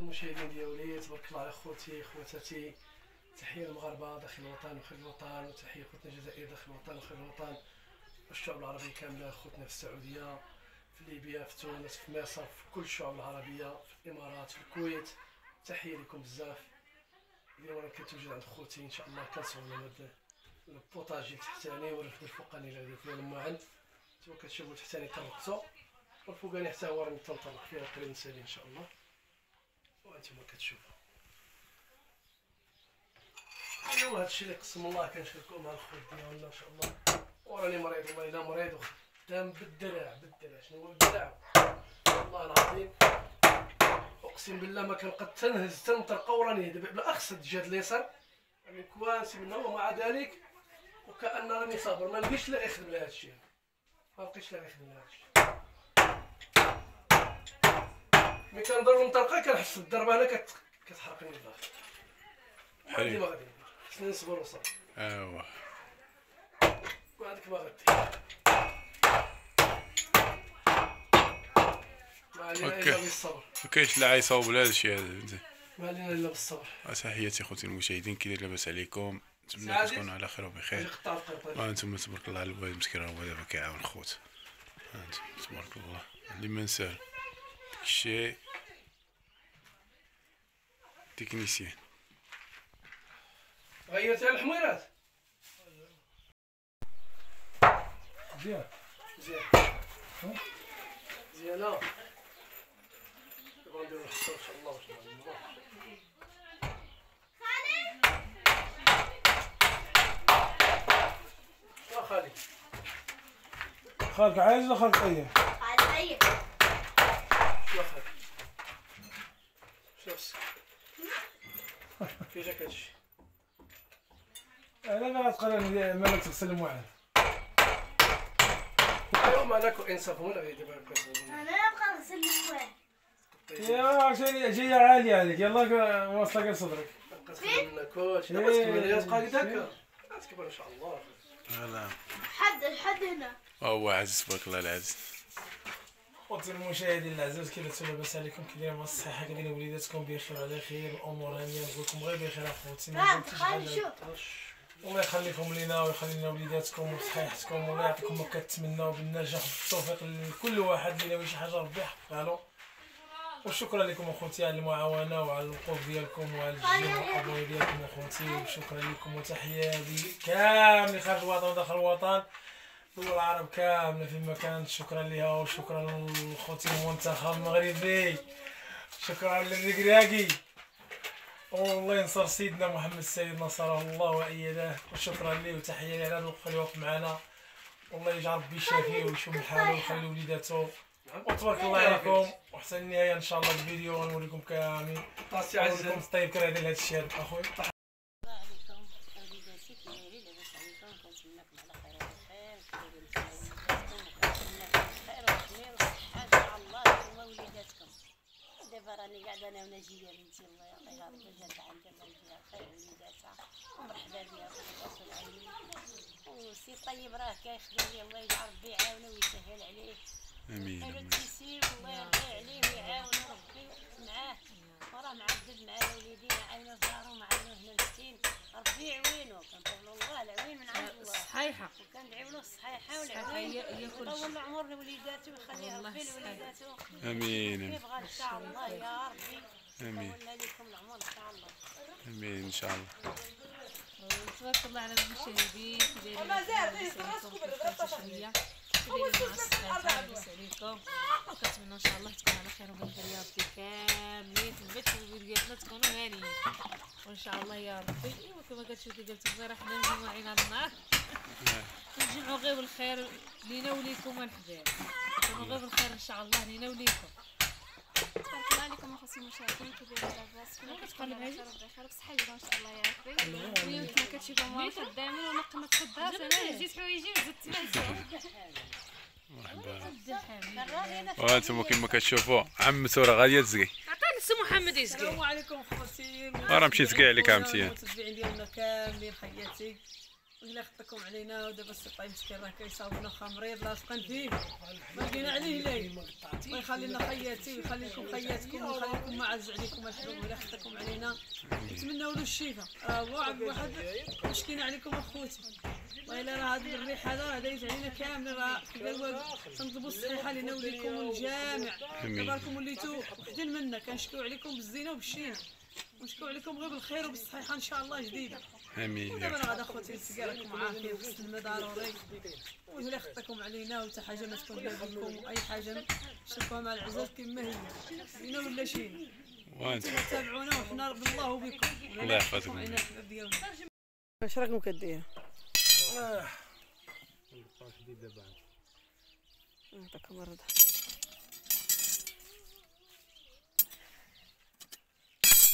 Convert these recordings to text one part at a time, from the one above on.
المشاهدين ديالي تبارك الله على خوتي خواتاتي. تحية المغاربه داخل الوطن وخارج الوطن وتحية خوتنا الجزائر داخل الوطن وخارج الوطن. والشعوب العربيه كامله خوتنا في السعودية في ليبيا في تونس في مصر في كل الشعوب العربية في الإمارات في الكويت. تحية لكم بزاف. اليوم أنا كنتوجد عند خوتي إن شاء الله كنصور هذا البوطاجي التحتاني والرفد الفوقاني اللي غادي فيه انتما كتشوفوا التحتاني طرقته والفوقاني حتى هو راه متنطلق فيها قريب إن شاء الله. وانتما كتشوفوا. ايوا هادشي اللي قسم الله كنشاركوه مع الخوت ديالنا إن شاء الله. وراني مريض والله إلا مريض وخدام بالدراع بالدراع شنو هو بالدراع والله العظيم. أقسم بالله ما كنقد تنهز تنطرق وراني دابا بالاخص الجهه اليسار. راني كوانسي منها ومع ذلك. وكان راني صابر. ما لقيتش لا يخدم لها هادشي ما لقيتش لا يخدم لها هادشي ملي كنضرب نطرقه كنحس الضربة هنا كت... كتحرقني الداخل حلو. ما غادي خصني نصبر وصافي. ايوا وهذيك ما غادي ما علينا. إلا بالصبر. ما كاينش لا عيصاوب ولا هذا الشيء هذا. ما علينا إلا بالصبر. تحياتي خوتي المشاهدين كي داير لاباس عليكم. نتمنى. تكونوا على خير وبخير. وأنتم تبارك الله على الوالد مسكين راه هو دابا كيعاون الخوت هانتم تبارك الله. اللي ما نسال داكشي تكنيسيان غيرتي على الحميرات مزيان مزيان مزيانة دابا نديرو الحصة ان شاء الله واش نعملو. يا خالد خالك عايز ولا خالك طيب؟ خالد شنو خصك كي جاك هادشي أنا ما غتقرا مالك تغسل ايوا مالك وانصاف ولا غير دابا كنصور أنا نبقى نغسل المويه يا جاي جاي عالية عليك يلا واصلة غير صدرك كتخدم لنا كلشي. دابا تكمل لي تبقى هكذاك تكبر ان شاء الله voilà حد حد هنا هو عزيز تبارك الله العزيز خوتي المشاهدين العزاز كي دايرين لاباس عليكم كي دايرين الصحة. كي دايرين وليداتكم بخير وعلى خير. الأمور هانية نقولكم غير بخير. أخوتي ما حاجة شوف. الله يخليكم لينا ويخلي لنا وليداتكم وصحيحتكم والله يعطيكم ما كتمناو بالنجاح والتوفيق لكل واحد اللي ناوي شي حاجة ربي يحققها له. وشكرا لكم أخوتي على المعاونة وعلى الوقوف ديالكم وعلى الجيم والابوي ديالكم أخوتي. وشكرا لكم وتحيه لي كامل خارج الوطن وداخل الوطن. دول العرب كامله في مكان. شكرا لها وشكرا لخوتي المنتخب المغربي شكرا للركراكي والله ينصر سيدنا محمد السيد نصره الله وأيده. وشكرا ليه وتحية ليه على الوقت اللي وقف معنا. والله يجعل ربي يشافيه ويشوف حاله ويخلي وليداته. وتبارك الله عليكم. وحسن النهاية إن شاء الله الفيديو ونوريكم كامل. طاسي ونوريكم عزيز طيب كره هذا الشيء أخوي عليكم وليداتي كي دايرين لاباس عليكم كنتمنىكم على خير وبخير كدايرين بخير وخير والخير والخير والصحة ان شاء الله نتوما وليداتكم دابا راني قاعدة أنا ونجيه بنتي الله. يعطيها ربي جالسه عند الله يجزيها خير وليداتها ومرحبا بها وليدات العين وسي طيب راه كيخدم لي الله يجعل ربي يعاونه ويسهل عليه أمين التيسير والله يرضي عليه ويعاون ربي معاه وراه مع دارو مسكين ربي كنطلبوا الله العوين من عند الله وكندعيو له الصحيحه والعوين يطول عمر ويخليها ربي امين إن شاء الله يا ربي. أمين. لكم العمر إن شاء الله. أمين إن شاء الله. تبارك الله على المشاهدين كي دايرين لاباس الصحة لاباس عليكم وكنتمنى ان شاء الله تكون على خير وبخير يا ربي كاملين في البيت وديالنا تكونوا هانيين وان شاء الله يا ربي ايوا كما كتشوفوا قلت غير حنا مجموعين على النار نجمعوا غير بالخير لينا وليكم الحباب نكونوا غير بالخير ان شاء الله لينا وليكم تبارك الله عليكم اخوتي المشاهدين دايرين لاباس كلكم كتكونوا على خير وبخير بصحه جيده ان شاء الله يا ربي اليوم كما كتشوفوا هما خدامين قمت خدام أنا هزيت حوايجي وزدت مزيان مرحبا وأنتم كما كتشوفوا عمتو راه غاديه تزقي. عطيني السي محمد يسقي السلام عليكم خوتي. راه مشيت كاع عليك عمتي. المتابعين ديالنا كاملين حياتي. إلا خطكم علينا ودابا السي طاي مسكين راه كيصاوبنا واخا مريض لاصقين فيه ما لقينا عليه ليل الله يخلي لنا خياتي ويخلي لكم خياتكم ويخلي لكم معز عليكم الحبوب ولا خطكم علينا. نتمنوا له الشفاء راه واحد واحد مشكين عليكم أخوتي. والله راه هذا الريح هذا يجي علينا كامل راه تنطلبوا الصحيحة لنا وليكم والجامع آمين. تباركم وليتوا وحدين منا. كنشكيو عليكم بالزينة وبالشينة. ونشكيو عليكم غير بالخير وبالصحيحه إن شاء الله جديده آمين. يا ودابا رب أنا غادا خوتي نسقى لكم عافية وبسلمه ضروري ولا خطكم علينا وتا حاجة ما تكون بينكم واي حاجة. نشوفوها مع العزاز كما هي. زينه ولا شينه وانت. تابعونا وحنا بالله بكم. ولا الله لا يحفظكم. اش راكم كدير؟ يعطيكم الرضا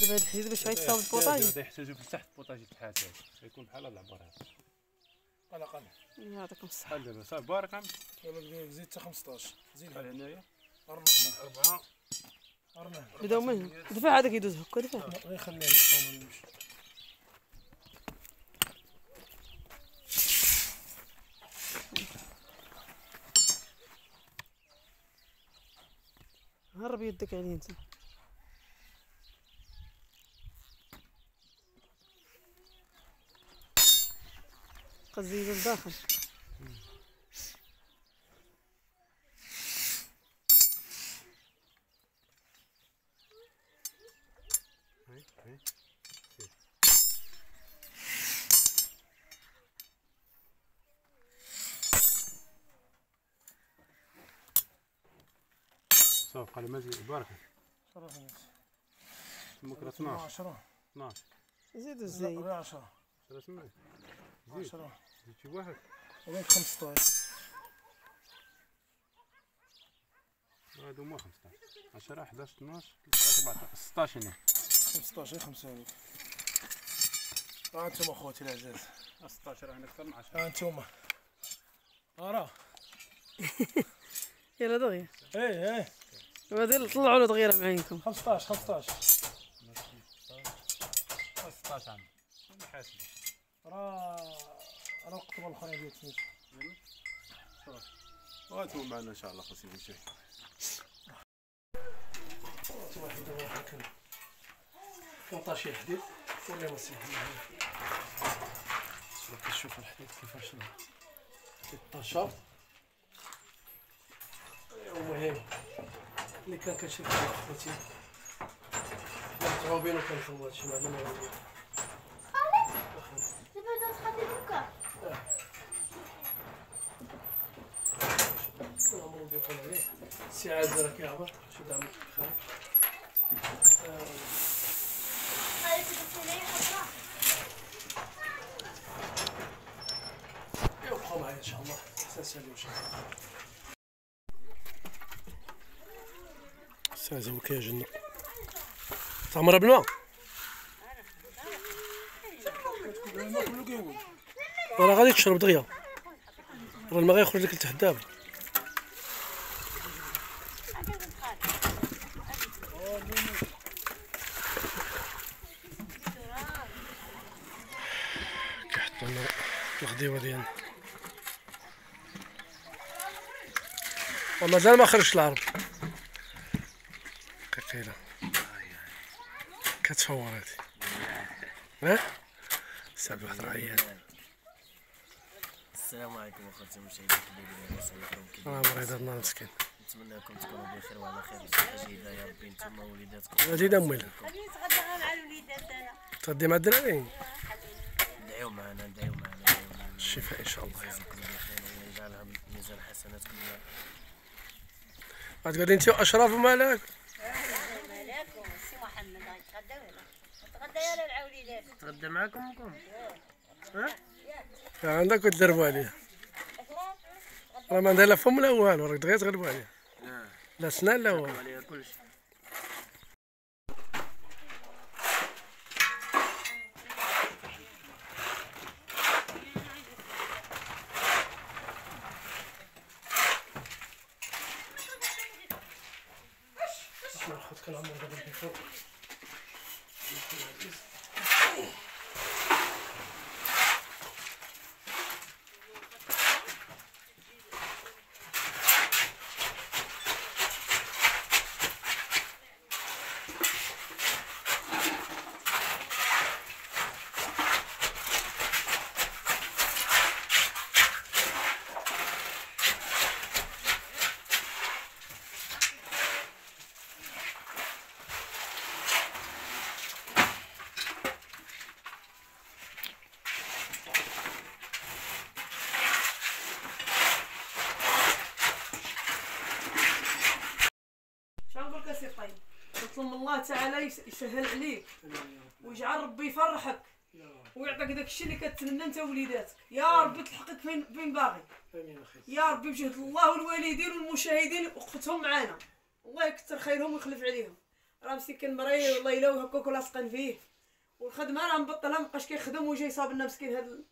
دابا هاد الحديد باش غيتصاوب البوطاجي. هذا يحتاجوا في تحت بوطاجي بحال هذا يكون بحال هذا العبار هذا. على الاقل يعطيكم الصحة. بحال دابا صافي بارك عم زيد حتى 15 زيد هنايا. أربعة. أربعة بداو من دفع هذا كيدوز هكا دفع. غير نصوم نمشي هرب يدك عليه أنت. الداخل. هاي هاي صافي قال مزيد بكره 12 10 12 زيد لا الزايد غير 10 ثلاث زيد. 10 زيد شي واحد. وغير 15 هادو هما 15 10 11 12 13 14 16 هنا. 15 غير 5 هذوك ها أنتم اخوتي العزاز 16 هنا أكثر من 10 ها أنتم ارى يلا دغيا. إيه إيه. طلعوا له دغيا مع عينكم 15 15 16 عام حاسب راه. راه القطبه الاخرى ديال التميت وأنتم معنا إن شاء الله خاص يمشي واحد واحد كان طاشي الحديد ولا ما سيح كتشوف الحديد كيفاش كيطاشا المهم اللي كان كتشوف خوتي متعوبين ما غادي دابا دا تخلي بكا الامر بيكون عليه سي عاد راه كيعبر شي دعم خارج خلي تبسي لي حطها يبقوا معايا ان شاء الله سنسالي ان شاء الله أستاذ هو كيجن تعمر بالماء راه غادي تشرب دغيا. راه الماء غيخرج لك لتحت دابا كيحطوا لنا الغديوه ديالنا ومازال ما خرجش العرب ثقيلة كتفور هادي ها؟ سعد واحد العيان السلام عليكم أخوتي المشاهدين. الحبيبين وسلامكم كيف راه مريض هاد النهار مسكين. نتمنى لكم تكونوا بخير وعلى خير. وصحه جيدة يا ربي نتوما ووليداتكم هادي دمويل نتغدى مع الوليدات أنا تغدي مع الدراري؟ ندعيو معنا ندعيو معنا. الشفاء إن شاء الله. ميزان حسناتكم غتقعدي انت ومالك مالكم محمد غيتغدى ولا تغدى يا العوليدات تغدى معكم امكم عندك وتدربوا عليه راه ما عندها لا فم لا والو راك دغيا تغلبوا عليه لا. سنان لا والو عليها كلشي ناخذ كنعمر دابا الله تعالى يس- يسهل عليك. ويجعل ربي يفرحك. ويعطيك داك الشيء اللي كتمنى انت ووليداتك. يا ربي تلحقك فين فين باغي. يا ربي بجهد الله والوالدين والمشاهدين وقفتهم معانا. الله يكثر خيرهم ويخلف عليهم. راه مسكين مريض والله إلا هكاك لاصقين فيه. والخدمة راه مبطلة مابقاش كيخدم وجاي صاب لنا مسكين. هاد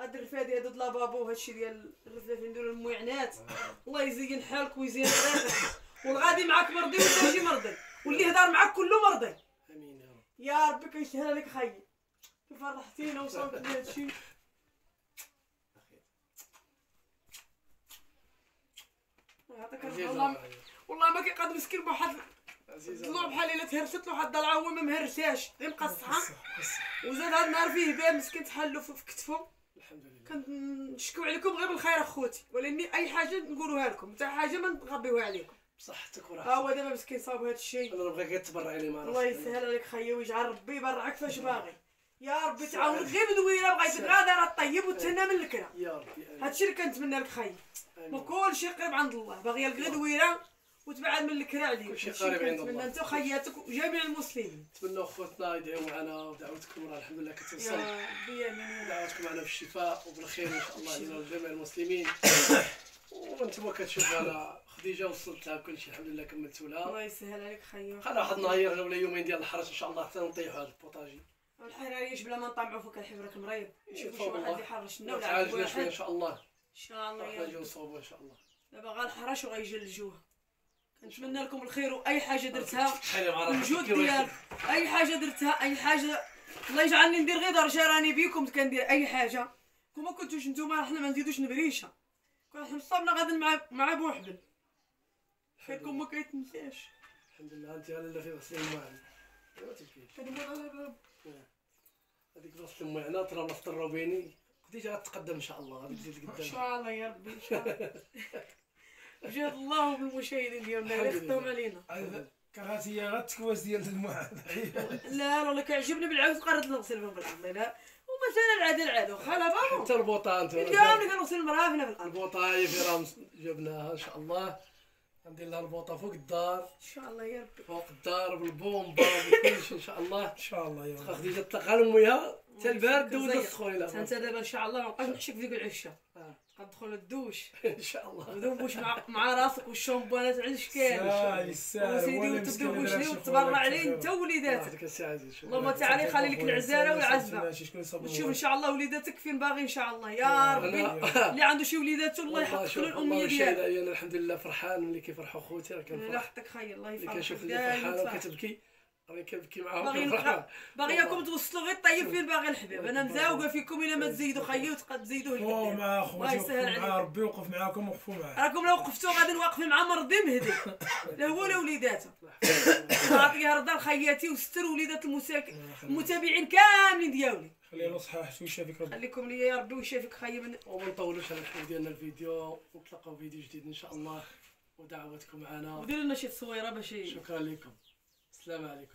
هاد الرفادي هاد لابابو وهاد الشيء ديال الرفده فين نديرو المويعنات. الله يزين حالك ويزين حياتك والغادي معاك مرضي والجاي مرضي. واللي هدار معاك كله مرضي. آمين يا رب. يا ربي كيسهل عليك خيي فرحتينا وصلت لهاد الشيء يعطيك. عزيزة والله. والله ما كيقاد مسكين بواحد عزيزة ضلوع بحال إلا تهرست له واحد الضلعه هو ما مهرساش غير مقصحة. وزاد هاد النهار فيه باب مسكين تحلو في كتفو. الحمد لله. كنشكو عليكم غير بالخير اخوتي. ولاني أي حاجة نقولوها لكم. حتى حاجة ما نغبيوها عليكم. بصحتك ها وراحتك هو دابا مسكين صاب هاد الشيء. أنا نبغيك غير تبرع لي مع الله يسهل عليك خيي ويجعل ربي يبرعك فاش باغي يا ربي تعاونك غير بدويرة بغيتك غادر الطيب وتهنى من الكرا. يا ربي هادشي اللي كنتمنى لك كل شيء قريب عند الله. باغيه لك غير دويرة وتبعد من الكرا عليك. كل شيء هادشي اللي قريب عند الله. انت وخياتك وجميع المسلمين. نتمنى اخوتنا يدعوا معنا ودعوتكم. راه الحمد لله كتوصل. يا ربي آمين دعوتكم معنا بالشفاء وبالخير إن شاء الله علينا وجميع المسلمين. وأنتم كتشوفوا أنا خديجه وصلت لها كل شيء الحمد لله كملت لها الله يسهل عليك خيي قال واحد النهار ولا يومين ديال الحرس إن شاء الله حتى نطيحوا هذا البوطاجي. الحراريش بلا ما نطمعوا فيك الحب راك مريض. نشوفوا شي فوق واحد. يحرشنا ولا تعالجنا شوية إن شاء الله. إن شاء الله راح يا نجيو. نصوبوا إن شاء الله. دابا غنحرش وغيجلجوه كنتمنى لكم الخير وأي حاجة درتها الجهد ديال أي حاجة درتها أي حاجة. الله يجعلني ندير غير درجه راني بيكم كندير أي حاجة. كون ما كنتوش نتوما حنا ما نزيدوش نبريشة. كون حنا صابنا غادي مع مع بوحبل خيركم ما كيتنساش. الحمد لله انت أنا في غسيل الماء. ما تبكيش كنقول على الباب هذيك غسل الماء ترى بلاصه الروبيني خديجه غتقدم إن شاء الله غادي تزيد إن قدام شاء الله يا ربي إن شاء الله. بجهد الله وبالمشاهدين ديالنا اللي لله. علينا. كرهت هي غير التكواس ديال الماء. لا والله كيعجبني بالعكس قررت نغسل بهم بالارض لا. ومثلا العادة العادة واخا لا بابا. حتى البوطة أنت. اليوم اللي كنغسل المراه فينا في الأرض. البوطة هي في رامس جبناها إن شاء الله. غندير لها البوطه فوق الدار. إن شاء الله يا ربي. فوق الدار بالبومبا بكل شيء إن شاء الله. إن شاء الله يا رب. خديجه تلقى لامها حتى البارد دوز زيق. السخون لا انت دابا إن شاء الله ما بقاش نحشك في ديك العشة. غتدخل الدوش إن شاء الله. ودوبوش مع مع راسك والشامبوانات على ساهل وسيدي وتدوش اللي شي وتبرع عليه أنت. ووليداتك. اللهم تعالى يخلي لك العزالة والعزبة. وتشوف إن شاء الله وليداتك فين باغي إن شاء الله. يا ربي. اللي عنده شي وليدات الله يحقق له الله الامنيه ديالو عليا أنا الحمد لله فرحان ملي كيفرحوا خوتي راه كنفرح. حقك خير الله اللي يفرحك كنشوف اللي دايما فرحان تفرح. وكتبكي. راني كنبكي معاهم باغي باغياكم توصلوا غير الطيب فين باغي الحبيب. أنا مزاوقه فيكم الا ما تزيدوا خيي وتبقى تزيدوا وقفوا مع يسهل وقفوا مع. ربي وقف معاكم وقفوا معاه راكم لو وقفتوا غادي نواقفين مع مرضي مهدي. لا هو لا وليداته نعطيها رضا لخياتي وستر وليدات المساك المتابعين كاملين ديالي. خلي له صحاح شوي يشافيك ربي. خليكم ليا يا ربي ويشافيك خيي من وما نطولوش على الحلقة ديالنا الفيديو. ونتلاقاو فيديو جديد إن شاء الله. ودعواتكم معنا. وديروا لنا شي تصويرة باش شكرا لكم. السلام عليكم.